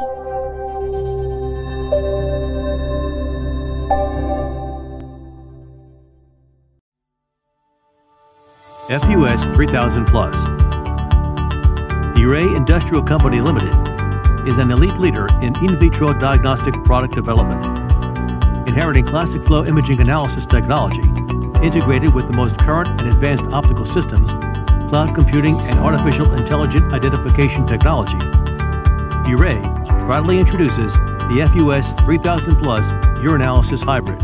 FUS 3000 Plus. DIRUI Industrial Company Limited is an elite leader in in vitro diagnostic product development. Inheriting classic flow imaging analysis technology, integrated with the most current and advanced optical systems, cloud computing, and artificial intelligent identification technology, DIRUI proudly introduces the FUS 3000 Plus Urinalysis Hybrid.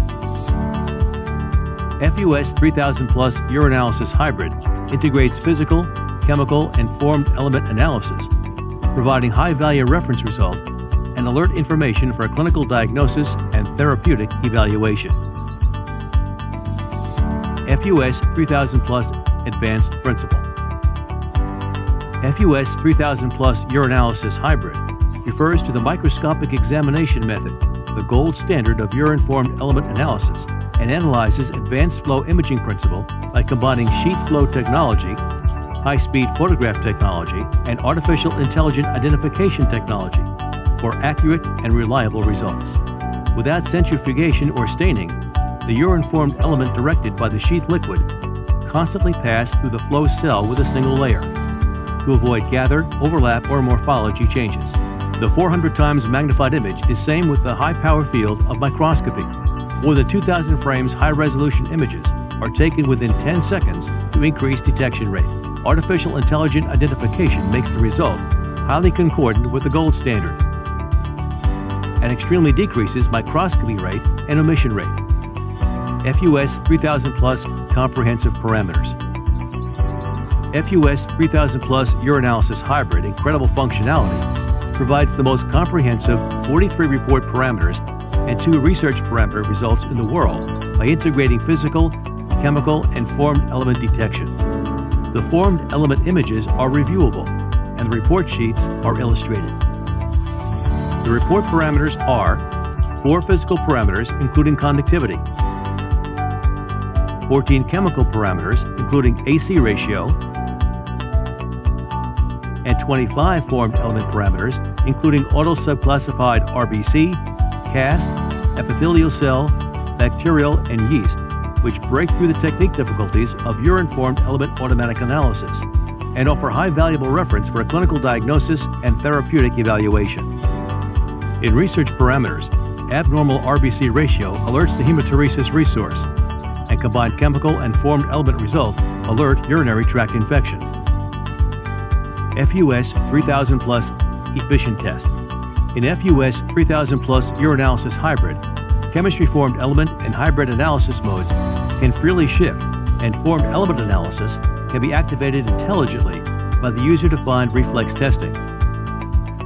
FUS 3000 Plus Urinalysis Hybrid integrates physical, chemical, and formed element analysis, providing high-value reference result and alert information for a clinical diagnosis and therapeutic evaluation. FUS 3000 Plus Advanced Principle FUS 3000 Plus Urinalysis Hybrid refers to the microscopic examination method, the gold standard of urine-formed element analysis, and analyzes advanced flow imaging principle by combining sheath flow technology, high-speed photograph technology, and artificial intelligent identification technology for accurate and reliable results. Without centrifugation or staining, the urine-formed element directed by the sheath liquid constantly pass through the flow cell with a single layer to avoid gathered, overlap, or morphology changes. The 400 times magnified image is same with the high power field of microscopy. More than 2,000 frames high resolution images are taken within 10 seconds to increase detection rate. Artificial intelligent identification makes the result highly concordant with the gold standard and extremely decreases microscopy rate and omission rate. FUS 3000 Plus comprehensive parameters. FUS 3000 Plus Urinalysis Hybrid incredible functionality provides the most comprehensive 43 report parameters and two research parameter results in the world by integrating physical, chemical, and formed element detection. The formed element images are reviewable, and the report sheets are illustrated. The report parameters are four physical parameters, including conductivity, 14 chemical parameters, including AC ratio, and 25 formed element parameters, including auto-subclassified RBC, cast, epithelial cell, bacterial, and yeast, which break through the technique difficulties of urine-formed element automatic analysis and offer high valuable reference for a clinical diagnosis and therapeutic evaluation. In research parameters, abnormal RBC ratio alerts the hematoresis resource, and combined chemical and formed element result alert urinary tract infection. FUS 3000 Plus Efficient Test. In FUS 3000 Plus Urinalysis Hybrid, chemistry formed element and hybrid analysis modes can freely shift, and formed element analysis can be activated intelligently by the user-defined reflex testing.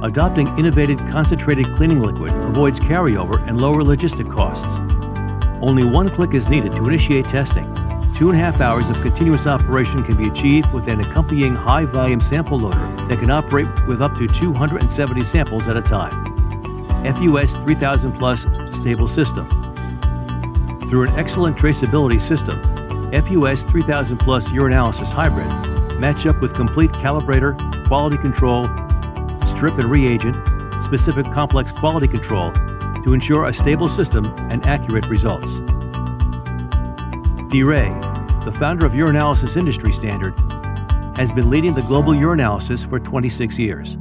Adopting innovative concentrated cleaning liquid avoids carryover and lower logistic costs. Only one click is needed to initiate testing, Two and a half hours of continuous operation can be achieved with an accompanying high volume sample loader that can operate with up to 270 samples at a time. FUS 3000 Plus Stable System. Through an excellent traceability system, FUS 3000 Plus Urinalysis Hybrid match up with complete calibrator, quality control, strip and reagent, specific complex quality control to ensure a stable system and accurate results. DIRUI the founder of Urinalysis Industry Standard, has been leading the global urinalysis for 26 years.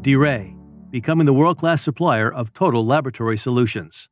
DIRUI, becoming the world-class supplier of total laboratory solutions.